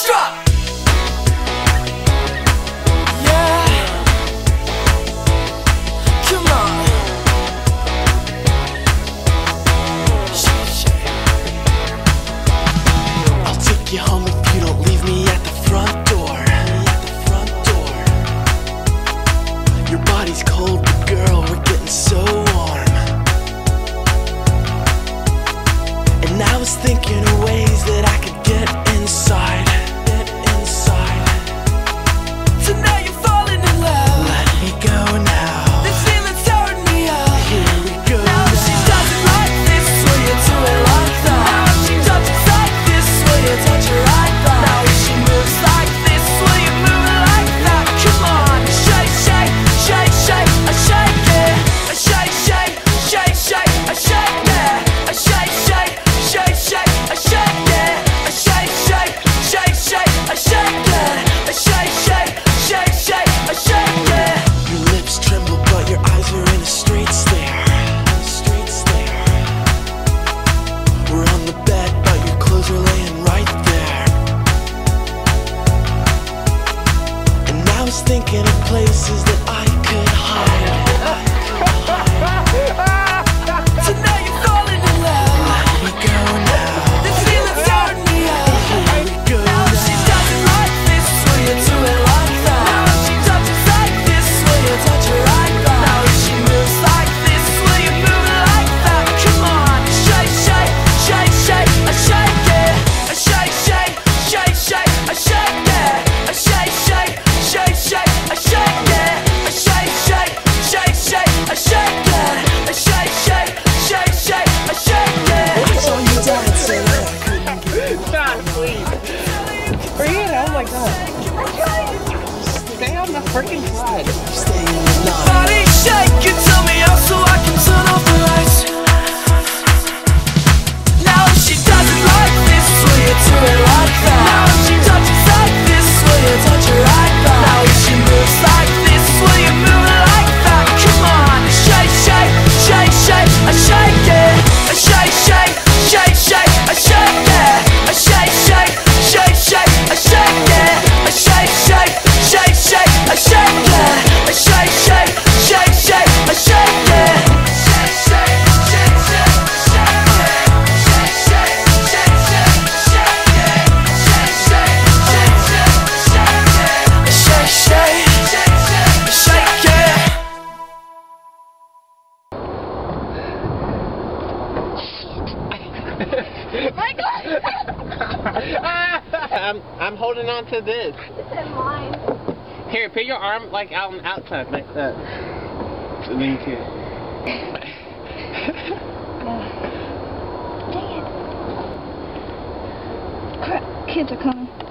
Moonstruck! I'll take you home if you don't leave me. At the front door. Your body's cold, but girl, we're getting so Stay on the freaking slide. Michael! I'm, um, I'm holding on to this. Here, put your arm like out on outside like that. So then you can. Kids are coming.